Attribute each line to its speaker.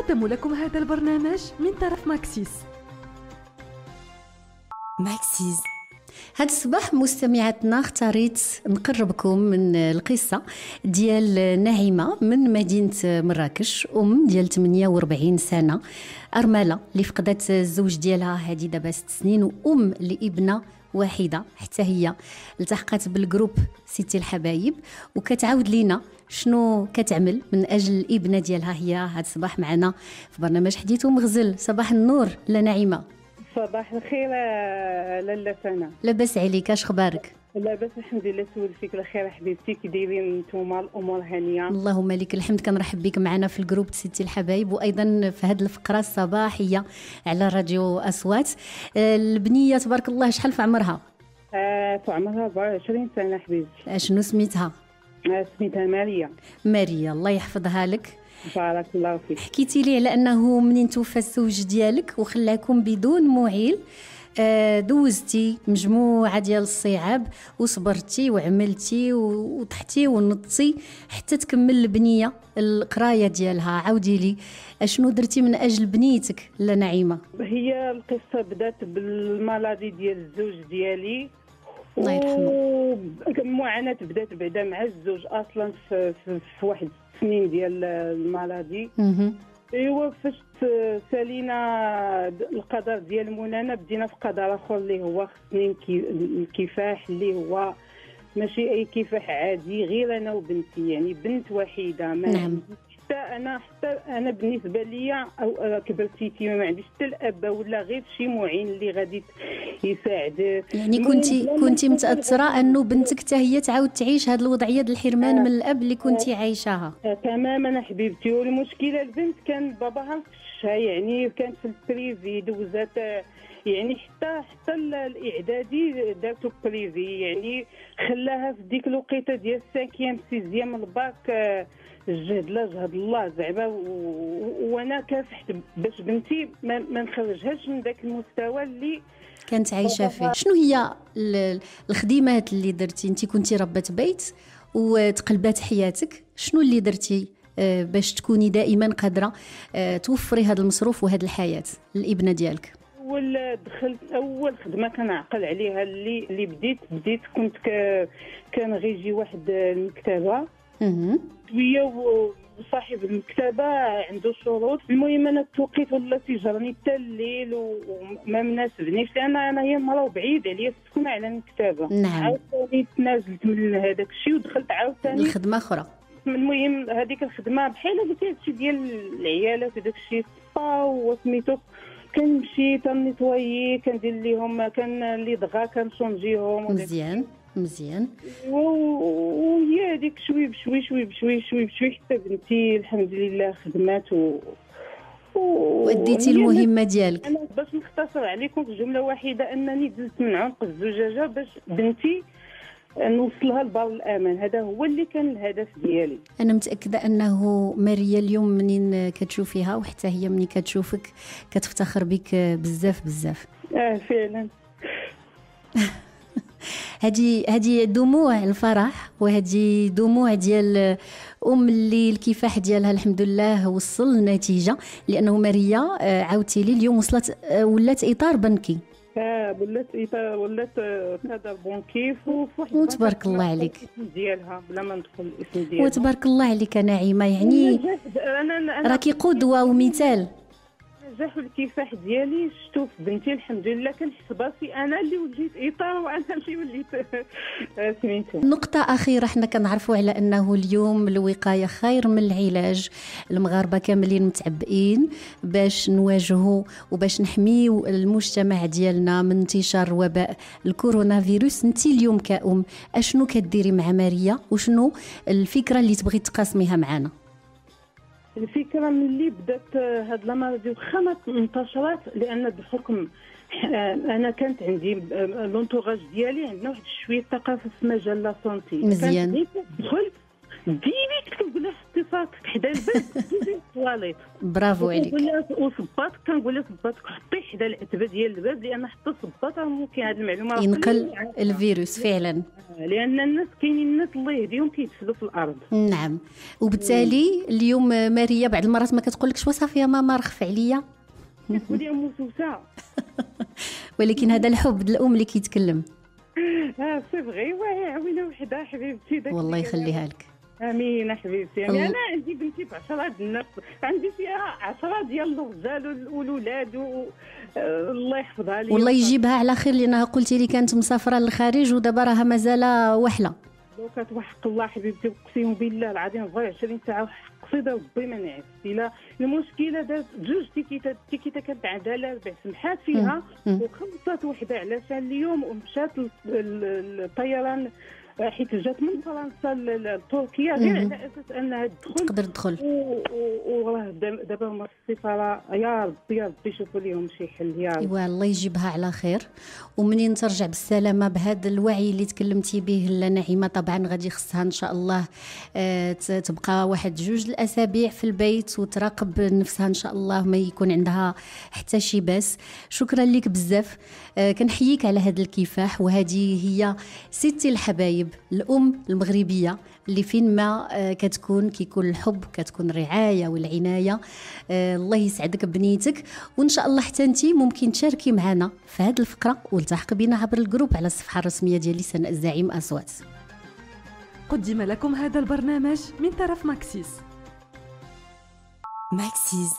Speaker 1: قدموا لكم هذا البرنامج من طرف ماكسيس.
Speaker 2: ماكسيز
Speaker 3: هاد الصباح مستمعاتنا اختاريت نقربكم من القصة ديال نعيمة من مدينة مراكش أم ديال 48 سنة أرملة اللي فقدت الزوج ديالها هادي دابا ست سنين وأم لابنة واحدة حتى هي التحقت بال groupe ستي الحبايب وكتعاود لينا شنو كتعمل من أجل الإبنة ديالها هي هاد الصباح معنا في برنامج حديث ومغزل. صباح النور لالة نعيمة.
Speaker 4: صباح الخير آه، لالة سناء
Speaker 3: لاباس عليك اش خبارك؟
Speaker 4: لاباس الحمد لله سول فيك الخير حبيبتي. كي دايرين نتوما الأمور هانية.
Speaker 3: اللهم لك الحمد كنرحب بك معنا في ال groupe ستي الحبايب وأيضا في هذه الفقرة الصباحية على راديو أصوات. آه، البنية تبارك الله شحال في عمرها؟
Speaker 4: آه في عمرها 24 سنة حبيبتي.
Speaker 3: شنو سميتها؟
Speaker 4: آه سميتها ماريا.
Speaker 3: ماريا الله يحفظها لك.
Speaker 4: بارك الله فيك.
Speaker 3: حكيتي لي على أنه منين توفى الزوج ديالك وخلاكم بدون معيل آه، دوزتي مجموعة ديال الصعاب وصبرتي وعملتي وطحتي ونطي حتى تكمل البنية القراية ديالها. عاودي لي أشنو درتي من أجل بنيتك لا نعيمة؟
Speaker 4: هي القصة بدات بالمالادي ديال الزوج ديالي.
Speaker 3: الله يرحمه.
Speaker 4: المعاناه بدات بعدا مع الزوج أصلا في, في, في واحد السنين ديال
Speaker 3: مهم.
Speaker 4: ايوا فاش سالينا القدر ديال منانا بدينا في قدر آخر اللي هو خصني الكفاح اللي هو ماشي أي كفاح عادي غير أنا وبنتي يعني بنت وحيدة ما
Speaker 3: نعم.
Speaker 4: حتى أنا حتى أنا بالنسبة ليا أو كبرت يتيمه ما عنديش حتى الأب ولا غير شي معين اللي غادي يساعد.
Speaker 3: يعني كنتي كنتي متأثرة أنه بنتك حتى هي تعاود تعيش هذه الوضعية ديال الحرمان
Speaker 4: آه.
Speaker 3: من الأب اللي كنتي عايشاها؟
Speaker 4: آه، تماما حبيبتي. والمشكلة البنت كان باباها مفششها يعني كانت في ال privé دوزات آه، يعني حتى حتى ال- الإعدادي دارتو privé يعني خلاها في ديك الوقيتة ديال ال cinquième sixième ال bac آه، الجهد لا جهد الله زعما وأنا كافحت باش بنتي ما, نخرجهاش من ذاك المستوى اللي
Speaker 3: كانت عايشة فيه شنو هي ال- الخدمات اللي درتي انت كنتي ربة بيت وتقلبات حياتك شنو اللي درتي آه، باش تكوني دائما قادرة آه، توفري هذا المصروف وهذه الحياة للابنه ديالك
Speaker 4: أول دخلت أول خدمة كنعقل عليها اللي اللي بديت بديت كنت. كان غيجي واحد المكتبة. شوية وصاحب المكتبة عنده شروط. المهم أنا التوقيت ولا تيجرني حتى الليل وما مناسبنيش لأن أنا هي مرة بعيد عليا السكون على المكتبة.
Speaker 3: نعم.
Speaker 4: عاوتاني تنازلت من هذاك الشيء ودخلت عاوتاني.
Speaker 3: الخدمة أخرى.
Speaker 4: المهم هذيك الخدمة بحال قلتي هادشي ديال العيالات وداك الشيء وسميتو. كنمشي تنيطويي كندير ليهم كان اللي دغا كنشونجيهم.
Speaker 3: مزيان. مزيان.
Speaker 4: وهي هذيك شوي بشوي شوي بشوي شوي بشوي حتى بنتي الحمد لله خدمات و و-
Speaker 3: واديتي
Speaker 4: هي
Speaker 3: المهمة ديالك.
Speaker 4: أنا باش نختصر عليكم في جملة واحدة أنني دزت من عنق الزجاجة باش بنتي نوصلها لبر الامان هذا هو اللي كان الهدف ديالي.
Speaker 3: أنا متأكدة أنه ماريا اليوم منين كتشوفيها وحتى هي منين كتشوفك كتفتخر بك بزاف بزاف.
Speaker 4: آه فعلا.
Speaker 3: هذه هذه دموع الفرح وهذه دموع ديال أم اللي الكفاح ديالها الحمد لله وصل لنتيجه لأنه ماريا آه، عاودتي لي اليوم وصلت آه، ولات إطار بنكي.
Speaker 4: آه ولات إيطا- ولات آه، كادر في واحد
Speaker 3: وتبارك الله عليك.
Speaker 4: ديالها بلا ما ندخل الاسم ديالها.
Speaker 3: وتبارك الله عليك نعيمة يعني راكي قدوة ومثال.
Speaker 4: النجاح والكفاح ديالي شفتو في بنتي الحمد لله كنحس راسي أنا اللي وليت إطار وأنا اللي وليت. آه، سميتو.
Speaker 3: نقطة أخيرة حنا كنعرفوا على أنه اليوم الوقاية خير من العلاج. المغاربة كاملين متعبئين باش نواجهوا وباش نحميو المجتمع ديالنا من انتشار وباء الكورونا فيروس. انت اليوم كأم أشنو كديري مع ماريا؟ وشنو الفكرة اللي تبغي تقاسميها معنا؟
Speaker 4: الفكرة ملي بدأت آه، هاد la maladie واخا ما انتشرت لأن بحكم آه، أنا كانت عندي آه، l'entourage ديالي عندنا واحد شوية ثقافة في مجال la santé
Speaker 3: مزيان.
Speaker 4: تدخل direct كنقول لها حطي صاحبك حدا الباب الطواليت
Speaker 3: برافو عليك.
Speaker 4: وصباط كنقول لها صباطك حطي حدا العتبه ديال الباب لأن حتى الصباط راه ممكن هذه المعلومة
Speaker 3: ينقل. الفيروس فعلا.
Speaker 4: لأن الناس كاينين الناس الله يهديهم كيتفلوا في الأرض.
Speaker 3: نعم. وبالتالي اليوم ماريا بعض المرات ما كتقولكش وصافي يا ماما رخف عليا.
Speaker 4: كتقول يا ام سوسه
Speaker 3: ولكن هذا الحب الأم اللي كيتكلم.
Speaker 4: آه c'est vrai عوينه وحدة حبيبتي.
Speaker 3: والله يخليها لك.
Speaker 4: آمين حبيبتي يعني أنا عندي بنتي ب 10 د الناس عندي فيها 10 ديال الرجال والأولاد و... الله يحفظها لي.
Speaker 3: والله يجيبها على خير لأنها قلتي لي كانت مسافرة للخارج ودابا راها مازال وحلة.
Speaker 4: لو كتوحق الله حبيبتي أقسم بالله العظيم 24 ساعة وحق صيدا ربي ما نعس. لا المشكلة دازت جوج تيكيتات التيكيتا كانت عندها لها ربع سمحات فيها. وخلصت وحدة علشان اليوم ومشات الطيران حيت جات من فرنسا لتركيا غير. على أساس أنها تدخل.
Speaker 3: تقدر تدخل.
Speaker 4: وراه داب- دابا هما في السفارة يا ربي يا ربي شوفوا لهم شي حل يا ربي.
Speaker 3: إيوا الله يجيبها على خير. ومنين ترجع بالسلامة بهذا الوعي اللي تكلمتي به لنعيمه طبعا غادي خصها إن شاء الله آه، تبقى واحد جوج الأسابيع في البيت وتراقب نفسها إن شاء الله ما يكون عندها حتى شي باس شكرا لك بزاف. آه، كنحييك على هذا الكفاح وهذه هي ستي الحبايب. الأم المغربية اللي فين ما آه، كتكون كيكون الحب كتكون الرعاية والعناية. آه، الله يسعدك بنيتك. وإن شاء الله حتى انت ممكن تشاركي معنا في هذه الفقرة والتحق بنا عبر الجروب على الصفحة الرسمية ديال لسان الزعيم أصوات.
Speaker 1: قدم لكم هذا البرنامج من طرف ماكسيس.
Speaker 2: Maxis.